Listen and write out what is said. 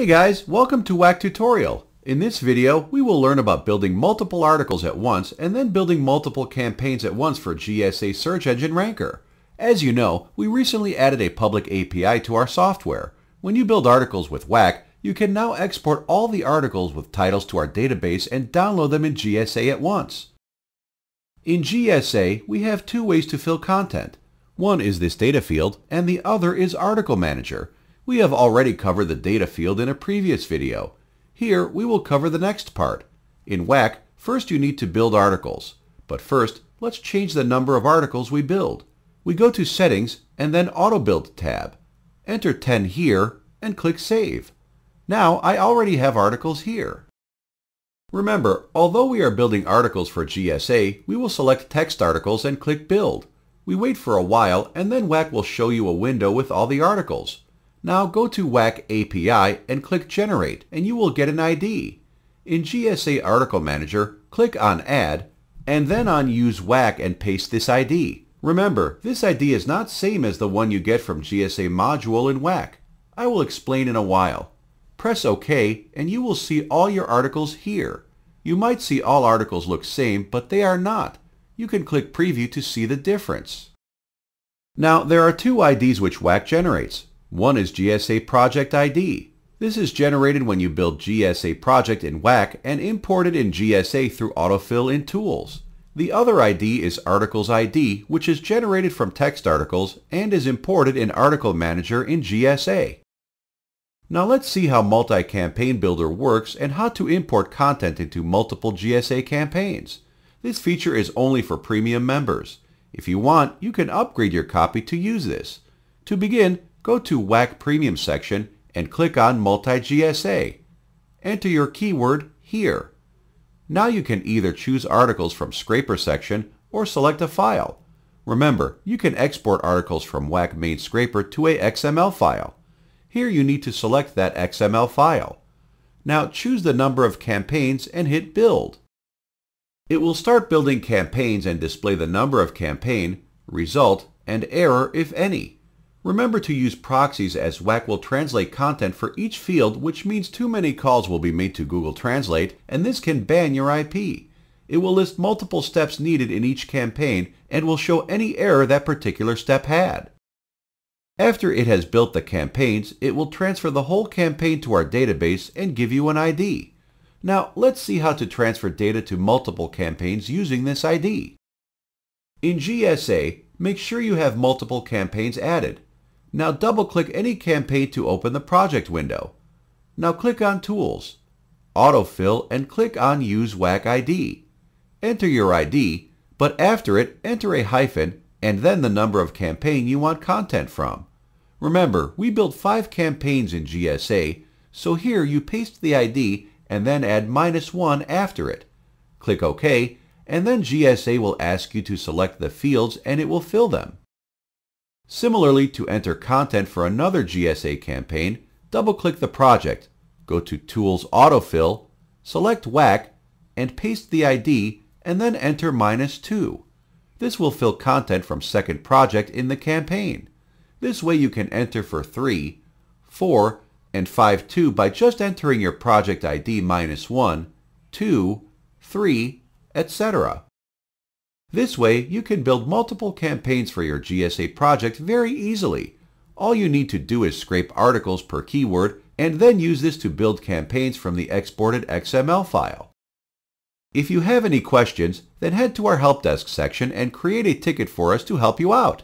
Hey guys, welcome to WAC Tutorial. In this video, we will learn about building multiple articles at once and then building multiple campaigns at once for GSA Search Engine Ranker. As you know, we recently added a public API to our software. When you build articles with WAC, you can now export all the articles with titles to our database and download them in GSA at once. In GSA, we have two ways to fill content. One is this data field, and the other is Article Manager. We have already covered the data field in a previous video. Here, we will cover the next part. In WAC, first you need to build articles. But first, let's change the number of articles we build. We go to Settings and then Auto Build tab. Enter 10 here and click Save. Now I already have articles here. Remember, although we are building articles for GSA, we will select text articles and click Build. We wait for a while and then WAC will show you a window with all the articles. Now go to WAC API and click Generate and you will get an ID. In GSA Article Manager, click on Add and then on Use WAC and paste this ID. Remember, this ID is not same as the one you get from GSA module in WAC. I will explain in a while. Press OK and you will see all your articles here. You might see all articles look same, but they are not. You can click Preview to see the difference. Now, there are two IDs which WAC generates. One is GSA Project ID. This is generated when you build GSA Project in WAC and import it in GSA through Autofill in Tools. The other ID is Articles ID, which is generated from text articles and is imported in Article Manager in GSA. Now let's see how Multi-Campaign Builder works and how to import content into multiple GSA campaigns. This feature is only for premium members. If you want, you can upgrade your copy to use this. To begin, go to WAC Premium section and click on Multi-GSA. Enter your keyword here. Now you can either choose articles from Scraper section or select a file. Remember, you can export articles from WAC main scraper to a XML file. Here you need to select that XML file. Now choose the number of campaigns and hit Build. It will start building campaigns and display the number of campaign, result, and error if any. Remember to use proxies as WAC will translate content for each field which means too many calls will be made to Google Translate and this can ban your IP. It will list multiple steps needed in each campaign and will show any error that particular step had. After it has built the campaigns, it will transfer the whole campaign to our database and give you an ID. Now let's see how to transfer data to multiple campaigns using this ID. In GSA, make sure you have multiple campaigns added. Now double-click any campaign to open the project window. Now click on Tools, Autofill, and click on Use WAC ID. Enter your ID, but after it, enter a hyphen and then the number of campaign you want content from. Remember, we built five campaigns in GSA, so here you paste the ID and then add minus one after it. Click OK, and then GSA will ask you to select the fields and it will fill them. Similarly, to enter content for another GSA campaign, double-click the project, go to Tools Autofill, select WAC, and paste the ID, and then enter minus 2. This will fill content from second project in the campaign. This way you can enter for 3, 4, and 5 2 by just entering your project ID minus 1, 2, 3, etc. This way you can build multiple campaigns for your GSA project very easily. All you need to do is scrape articles per keyword and then use this to build campaigns from the exported XML file. If you have any questions, then head to our help desk section and create a ticket for us to help you out.